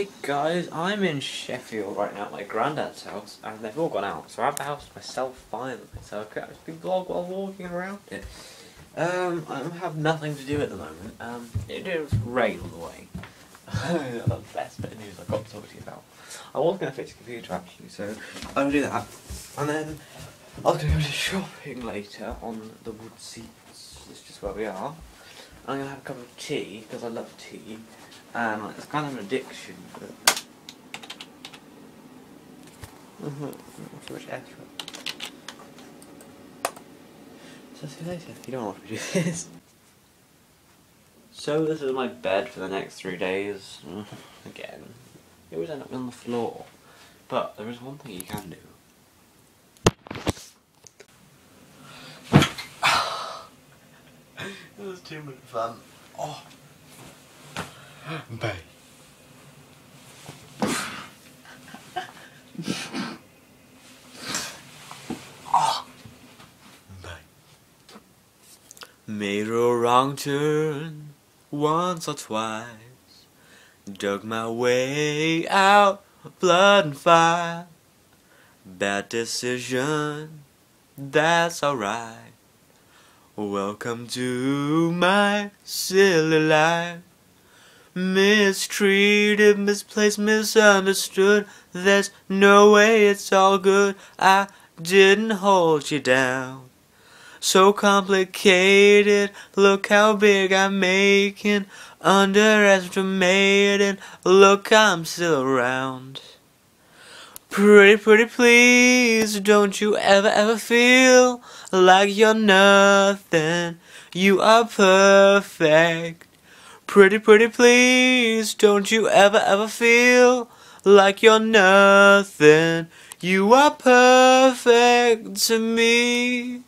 Hey guys, I'm in Sheffield right now at my granddad's house, and they've all gone out, so I have the house to myself finally, so I can actually vlog while walking around it. Um, I have nothing to do at the moment. Um, it was rain on the way. the best bit of news I've got to talk to you about. I was going to fix the computer actually, so I'll do that. And then I was going to go to shopping later on the wood seats. That's just where we are. I'm going to have a cup of tea, because I love tea. And it's kind of an addiction, but... Mm-hmm. Mm-hmm. Too much effort. So see you later. You don't want to do this. So this is my bed for the next three days. Again. It always end up on the floor. But there is one thing you can do. Was too. Oh. Oh. Made a wrong turn once or twice. Dug my way out, blood and fire. Bad decision, that's alright. Welcome to my silly life. Mistreated, misplaced, misunderstood. There's no way it's all good. I didn't hold you down. So complicated, look how big I'm making. Underestimated, look I'm still around. Pretty, pretty please, don't you ever, ever feel like you're nothing. You are perfect. Pretty, pretty please, don't you ever, ever feel like you're nothing. You are perfect to me.